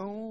Oh